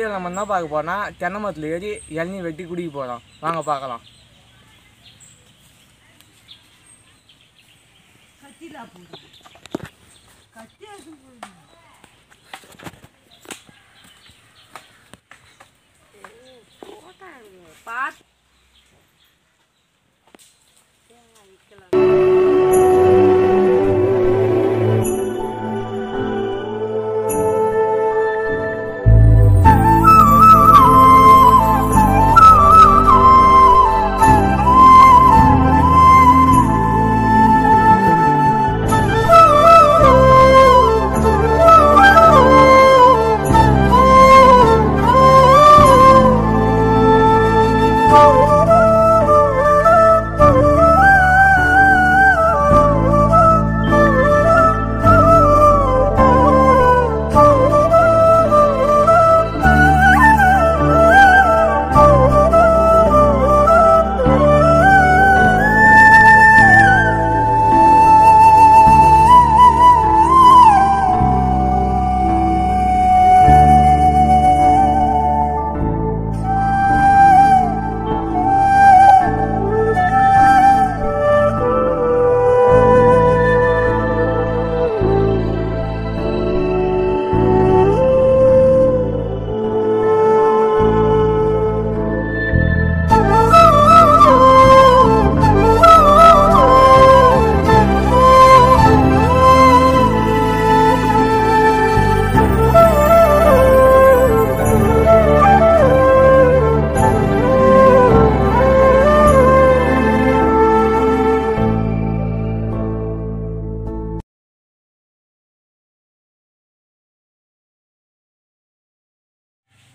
Video நம்ம என்ன பார்க்க போனால் தென்னை மரத்தில் ஏறி இளநீ வெட்டி குடிக்க போகிறோம் வாங்க பார்க்கலாம்.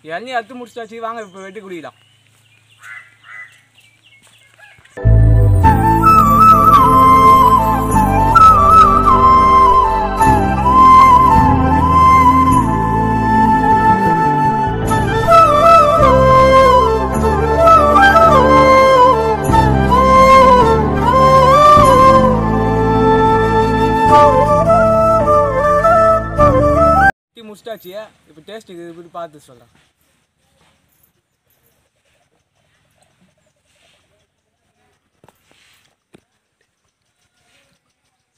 இளநீ அத்து முடிச்சாச்சு வாங்க இப்போ வெட்டி குடிக்கலாம் வெட்டி இப்போ டேஸ்ட் இது இப்படி பார்த்து சொல்கிறேன்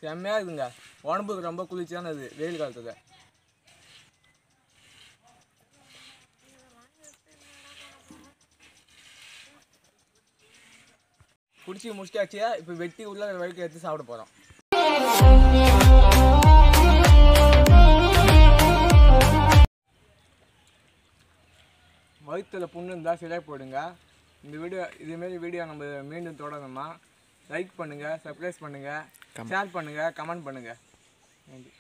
செம்மையாக இருக்குங்க. உடம்புக்கு ரொம்ப குளிர்ச்சியானது வெயில் காலத்துக்கு குடிச்சு முடிச்சாச்சு இப்போ வெட்டி உள்ள வரைக்கும் எடுத்து சாப்பிட போகிறோம் வயிற்றுல புண்ணு இருந்தால் சரியாக போடுங்க. இந்த வீடியோ இதுமாரி வீடியோ நம்ம மீண்டும் தொடரணுமா லைக் பண்ணுங்கள் சப்ஸ்கிரைப் பண்ணுங்கள் ஷேர் பண்ணுங்கள் கமெண்ட் பண்ணுங்கள் நன்றி.